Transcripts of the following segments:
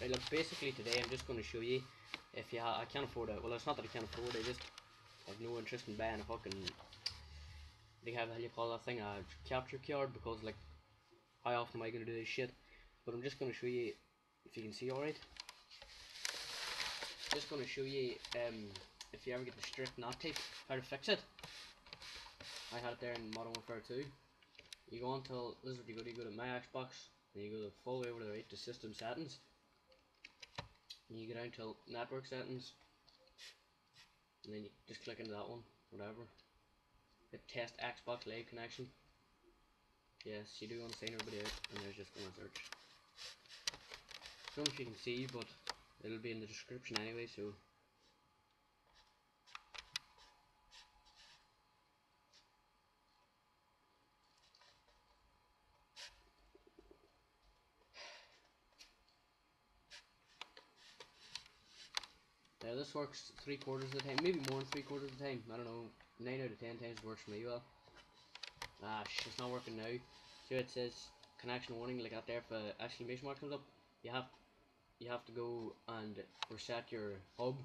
Right, look, basically today I'm just going to show you if you I can't afford it. Well, it's not that I can't afford it. I just have no interest in buying a fucking. They have how you call that thing a capture card because like, how often am I going to do this shit? But I'm just going to show you if you can see alright. Just going to show you um if you ever get the strict NAT type how to fix it. I had it there in Modern Warfare 2. You go until this is what you go to. You go to my Xbox, and you go to full way over to the right to System Settings and you go down to network settings. And then you just click into that one whatever. Hit test Xbox live connection. Yes you do want to sign everybody out and there's just gonna search. Don't know if you can see but it'll be in the description anyway so Now this works three quarters of the time, maybe more than three quarters of the time. I don't know. Nine out of ten times works for me well. Ah, it's not working now. So it says connection warning like that there. If a exclamation mark comes up, you have you have to go and reset your hub.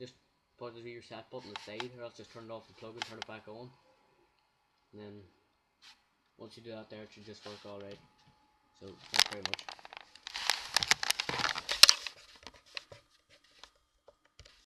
Just put the reset button on the side, or else just turn it off the plug and turn it back on. And then once you do that, there it should just work all right. So thanks very much.